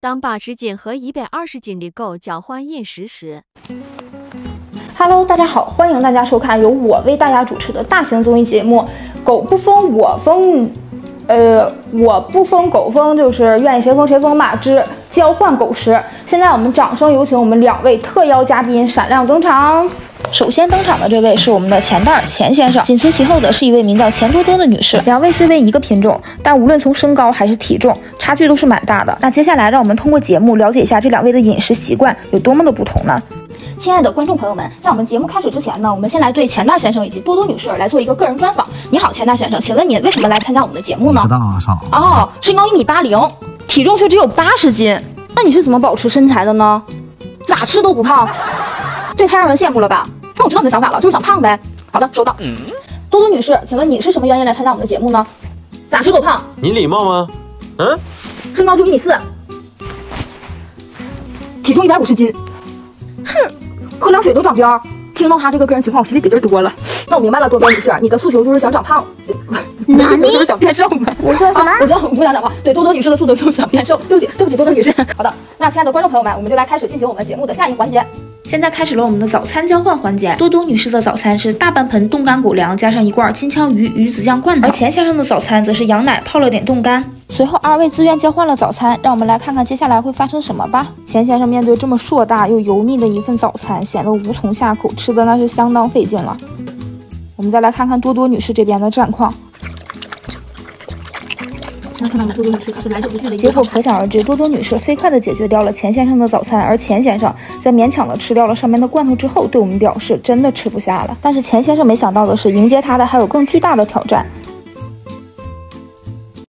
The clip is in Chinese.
当八十斤和一百二十斤的狗交换饮食时，Hello，大家好，欢迎大家收看由我为大家主持的大型综艺节目《狗不疯我疯》，呃，我不疯狗疯，就是愿意谁疯谁疯吧之交换狗食。现在我们掌声有请我们两位特邀嘉宾闪亮登场。首先登场的这位是我们的钱袋儿钱先生，紧随其后的是一位名叫钱多多的女士。两位虽为一个品种，但无论从身高还是体重，差距都是蛮大的。那接下来，让我们通过节目了解一下这两位的饮食习惯有多么的不同呢？亲爱的观众朋友们，在我们节目开始之前呢，我们先来对钱大先生以及多多女士来做一个个人专访。你好，钱大先生，请问你为什么来参加我们的节目呢？不大少哦，身高一米八零，体重却只有八十斤，那你是怎么保持身材的呢？咋吃都不胖，这太让人羡慕了吧？那我知道你的想法了，就是想胖呗。好的，收到。多多女士，请问你是什么原因来参加我们的节目呢？咋吃都胖？你礼貌吗？嗯？身高就一米四，体重一百五十斤。哼，喝凉水都长膘。听到他这个个人情况，我心里得劲多了。那我明白了，多多女士，你的诉求就是想长胖。你的诉求就是想变瘦呗？我说什么？我知道我不想长胖。对，多多女士的诉求就是想变瘦。对不起，对不起，多多女士。好的，那亲爱的观众朋友们，我们就来开始进行我们节目的下一个环节。现在开始了我们的早餐交换环节。多多女士的早餐是大半盆冻干狗粮，加上一罐金枪鱼鱼子酱罐头。而钱先生的早餐则是羊奶泡了点冻干。随后二位自愿交换了早餐，让我们来看看接下来会发生什么吧。钱先生面对这么硕大又油腻的一份早餐，显得无从下口，吃的那是相当费劲了。我们再来看看多多女士这边的战况。能看到吗？多多女士可是来者不拒的。结果可想而知，多多女士飞快地解决掉了钱先生的早餐，而钱先生在勉强地吃掉了上面的罐头之后，对我们表示真的吃不下了。但是钱先生没想到的是，迎接他的还有更巨大的挑战。